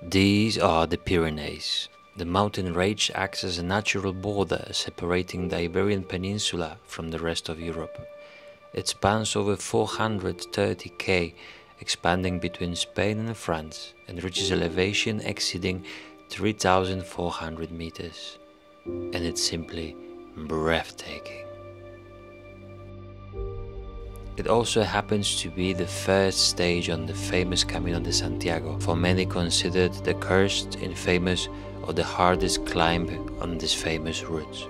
These are the Pyrenees. The mountain range acts as a natural border separating the Iberian Peninsula from the rest of Europe. It spans over 430 k, expanding between Spain and France, and reaches elevation exceeding 3,400 meters. And it's simply breathtaking. It also happens to be the first stage on the famous Camino de Santiago, for many considered the cursed, infamous, or the hardest climb on this famous route.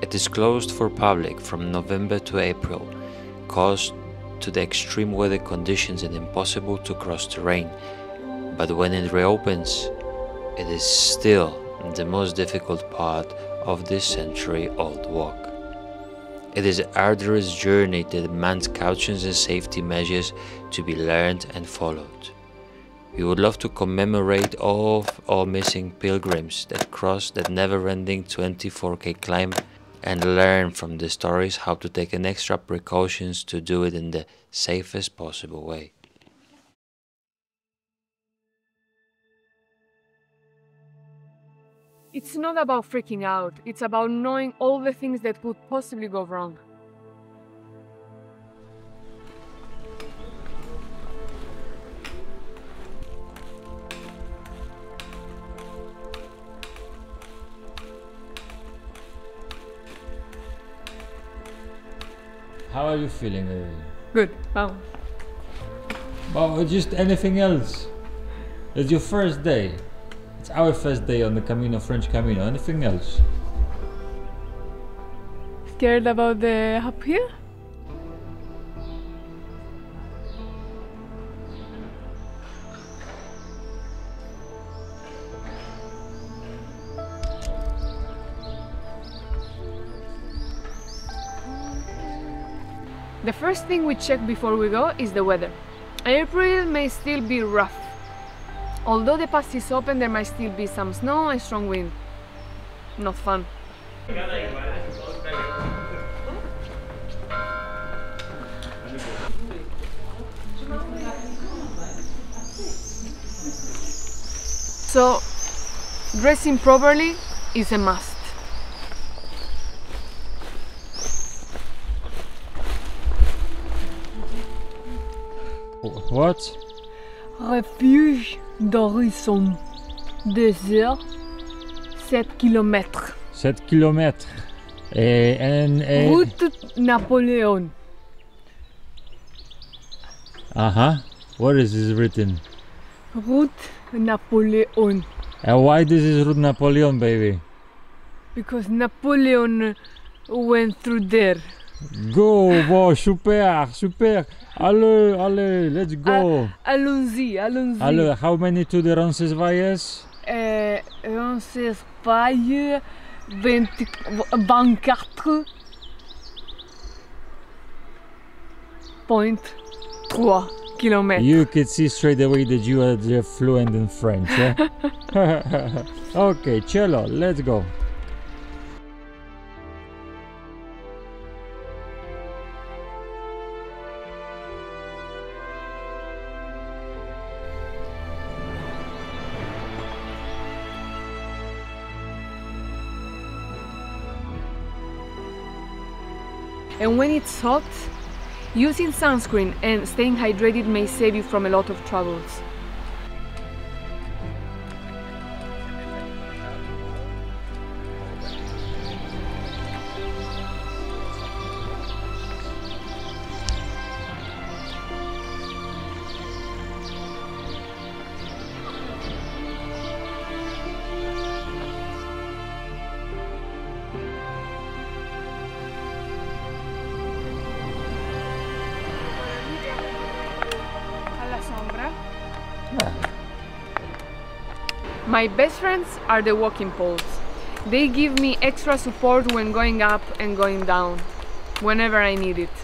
It is closed for public from November to April, caused to the extreme weather conditions and impossible to cross terrain, but when it reopens, it is still the most difficult part of this century-old walk. It is an arduous journey that demands cautions and safety measures to be learned and followed. We would love to commemorate all of all missing pilgrims that crossed that never-ending 24k climb and learn from the stories how to take an extra precautions to do it in the safest possible way. It's not about freaking out, it's about knowing all the things that could possibly go wrong. How are you feeling? Good, vamos. Well, just anything else? It's your first day. It's our first day on the Camino, French Camino. Anything else? Scared about the up here? The first thing we check before we go is the weather. April may still be rough. Although the pass is open, there might still be some snow and strong wind. Not fun. So, dressing properly is a must. What? Refuge d'Horizon. Désert, 7 km. 7 kilometer. Eh, en... eh, Route Napoléon. Uh-huh. What is this written? Route Napoléon. And why this is Route Napoleon, baby? Because Napoleon went through there. Go, wow, super, super. Allez, allez, let's go. Allons-y, allons-y. Allez, how many to the Roncesvalles? Euh, Roncesvalles, 20 24 point 3 km. You could see straight away that you are fluent in French, yeah? okay, cello, let's go. And when it's hot, using sunscreen and staying hydrated may save you from a lot of troubles. My best friends are the walking poles. They give me extra support when going up and going down, whenever I need it.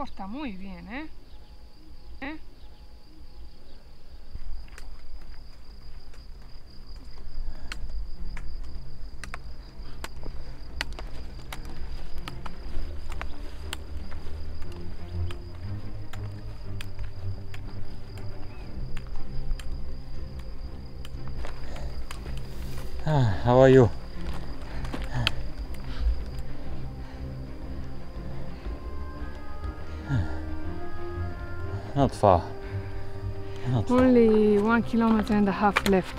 Corta muy bien, ¿eh? ¿Eh? Ah, how are you? Far. Not far. Only one kilometer and a half left.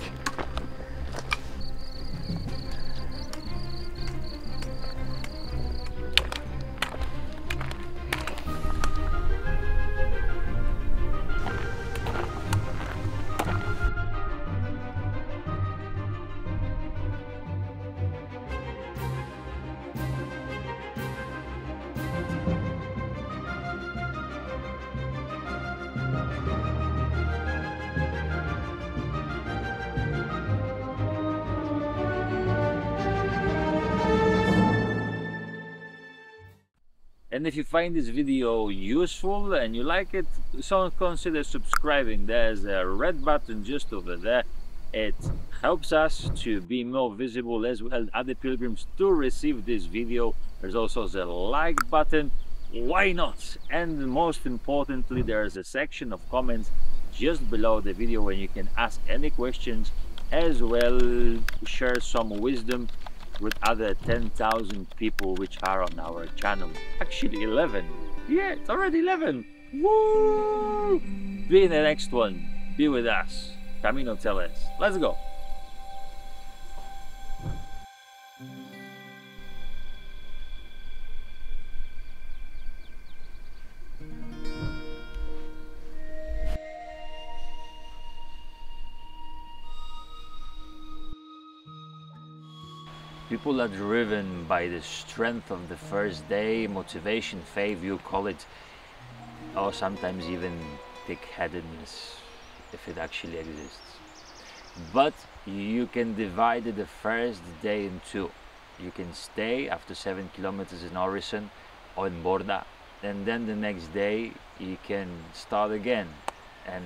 And if you find this video useful and you like it, so consider subscribing. There's a red button just over there. It helps us to be more visible as well other pilgrims to receive this video. There's also the like button. Why not? And most importantly, there's a section of comments just below the video where you can ask any questions as well share some wisdom with other 10,000 people which are on our channel. Actually 11. Yeah, it's already 11. Woo! Be in the next one. Be with us. CaminoTellers. Let's go. People are driven by the strength of the first day, motivation, faith, you call it, or sometimes even thick-headedness, if it actually exists. But you can divide the first day in two. You can stay after seven kilometers in Orisson or in Borda, and then the next day you can start again. And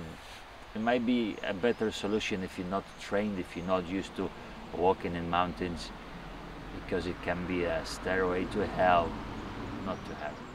it might be a better solution if you're not trained, if you're not used to walking in mountains because it can be a stairway to hell, not to heaven,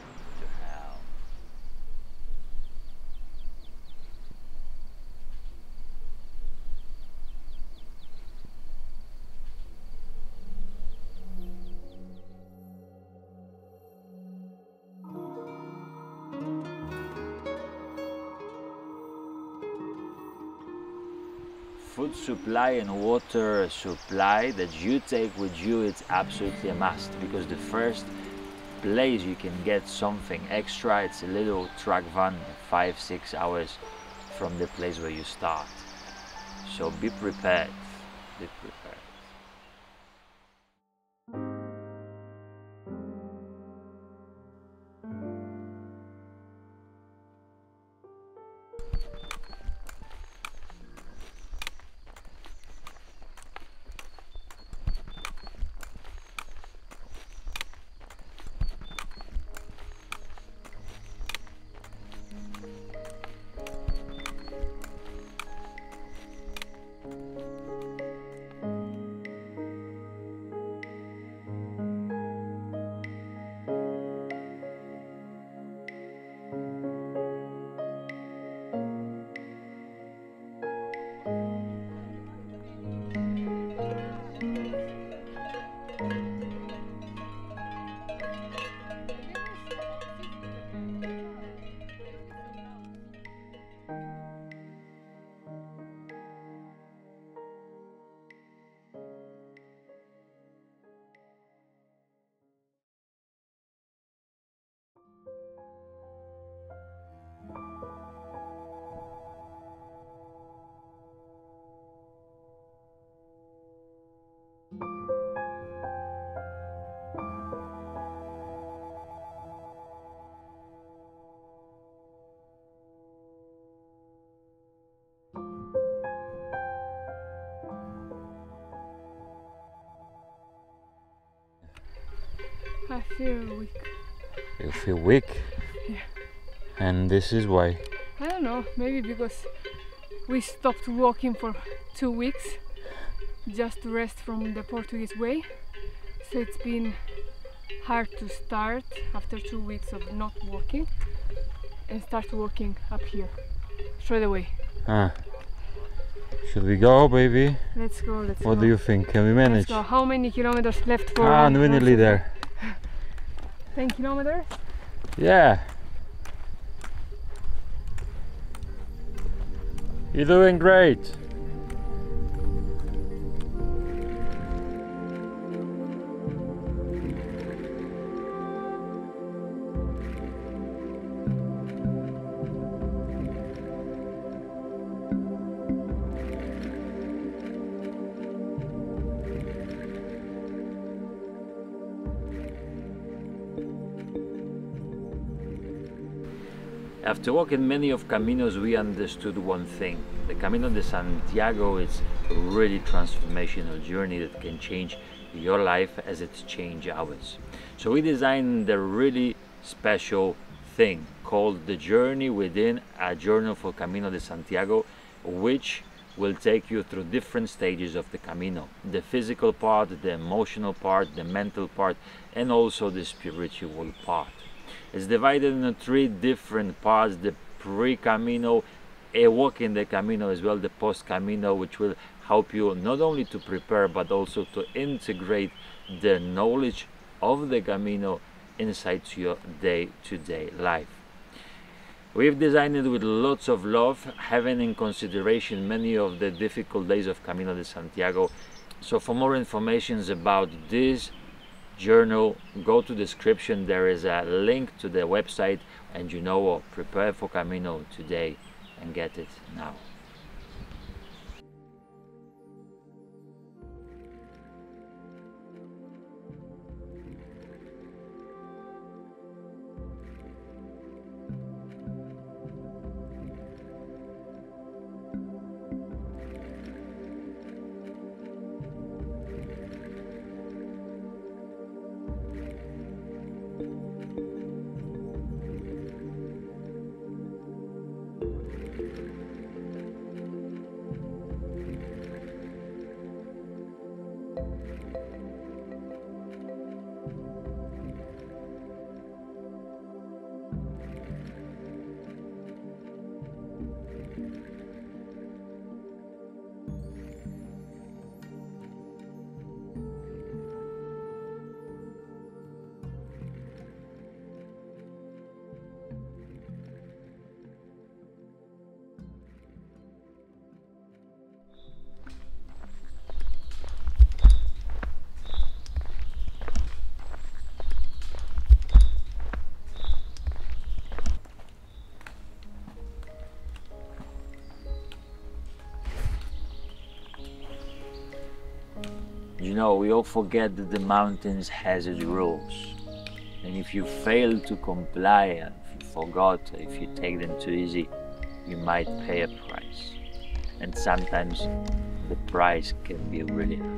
food supply and water supply that you take with you it's absolutely a must because the first place you can get something extra it's a little truck van five six hours from the place where you start. So be prepared. Be prepared I feel weak. You feel weak? Yeah. And this is why. I don't know, maybe because we stopped walking for two weeks just to rest from the Portuguese way. So it's been hard to start after two weeks of not walking and start walking up here straight away. Ah. Should we go, baby? Let's go, let's What go. do you think? Can we manage? How many kilometers left for Ah, nearly there. 10 kilometers? Yeah. You're doing great. After walking many of Caminos, we understood one thing. The Camino de Santiago is a really transformational journey that can change your life as it's changed ours. So we designed a really special thing called the Journey Within a Journal for Camino de Santiago, which will take you through different stages of the Camino. The physical part, the emotional part, the mental part, and also the spiritual part. It's divided into three different parts the pre Camino, a walk in the Camino as well, the post Camino, which will help you not only to prepare but also to integrate the knowledge of the Camino inside your day to day life. We've designed it with lots of love, having in consideration many of the difficult days of Camino de Santiago. So, for more information about this journal go to description. There is a link to the website and you know what prepare for camino today and get it now you know we all forget that the mountains has its rules. And if you fail to comply and if you forgot if you take them too easy you might pay a price. And sometimes the price can be really high